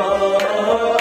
الله.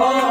어.